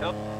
Nope.